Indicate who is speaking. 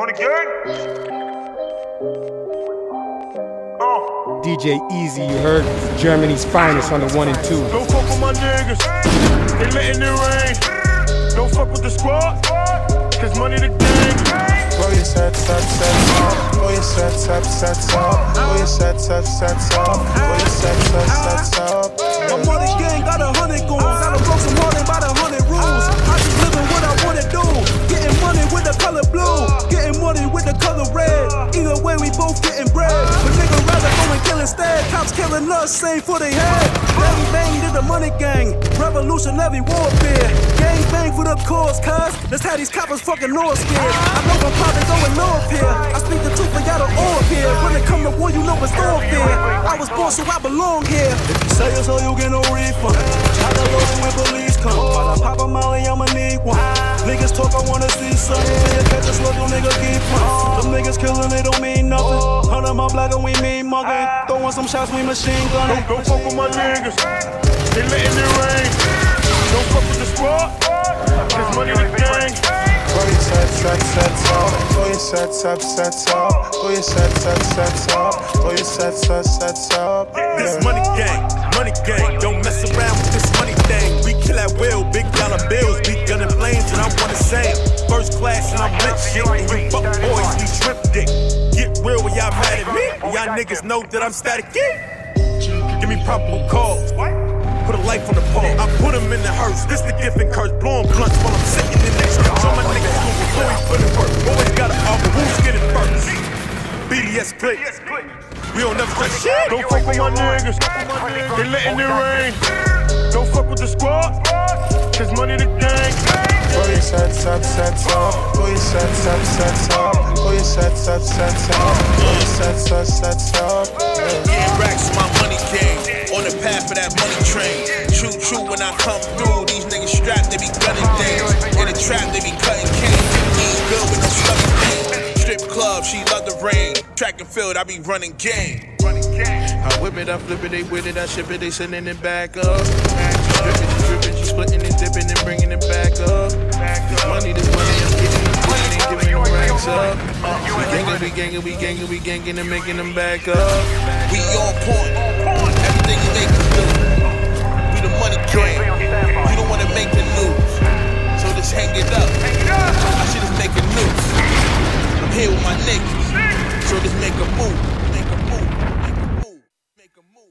Speaker 1: Money gang. Uh.
Speaker 2: DJ
Speaker 3: Easy,
Speaker 2: you heard
Speaker 3: Germany's
Speaker 2: finest on the one and two.
Speaker 1: Don't fuck with my niggas. They letting it rain. Don't fuck with the squad. Cause money the gang.
Speaker 4: Blow your set, set, set up. Blow your set, set, set up.
Speaker 5: Blow your
Speaker 4: set, set, set
Speaker 5: up. Blow your set, set, set
Speaker 4: up.
Speaker 5: Instead. Cops killing us, same for they head. Bang bang to the money gang. Revolutionary warfare. Gang bang for the cause, cuz. Let's have these coppers fucking all scared. I know I'm probably going north here. I speak the truth, but y'all don't all here. When it come to war, you know it's all fair. I was born, so I belong here. If you say it, so you get no refund. Try to lose when police come. While I pop a molly, I'ma need one. Niggas talk, I wanna see something. Till you catch a slow, them niggas keep on. Them niggas killing, they don't mean nothing. Hundred my black and we mean mugging. Throwing some shots, we machine gunning. Don't, don't fuck with my
Speaker 1: niggas. They letting it rain. Don't fuck with the squad. Cause money the gang.
Speaker 4: Blow your set, set, set up. Blow your set, set, set up. Blow your set, set, set up. Blow your set, set, set up.
Speaker 6: This money gang, money gang, don't mess around with this money thing. We y'all mad at me. Y'all niggas know that I'm static. Give me probable cause. Put a life on the pole. I put him in the hearse. This the gift and curse. Blowing blunts while I'm sitting in that church. All my niggas before we put in work. Always gotta offer who's getting first. BDS click. We don't never touch shit.
Speaker 1: Don't fuck with my niggas. They letting it rain. Don't fuck with the squad. Cause money the gang.
Speaker 4: Set, set, set up. Blow your set, set, set up. Blow your set, set, set. Blow
Speaker 7: your set,
Speaker 4: set, set up.
Speaker 7: Getting racks my money game. On the path of that money train. True, true, when I come through, these niggas strapped, they be gunning things. In the trap, they be cutting cane. Eat good with no slugging pain. Strip club, she love the rain. Track and field, I be running game.
Speaker 8: I whip it, I flip it, they with it, I ship it, they sending it back up. Dripping, dripping, she splitting and dipping and bringing it back up. This
Speaker 7: money, this
Speaker 8: money, I'm getting this money,
Speaker 7: giving them racks up.
Speaker 8: We gangin', we gangin', we gangin', we gangin' and making them back up.
Speaker 7: We on point, everything you make us do. We the money gang, you don't wanna make the news, so just hang it up. I should just make a news. I'm here with my niggas, so just make a move make a move.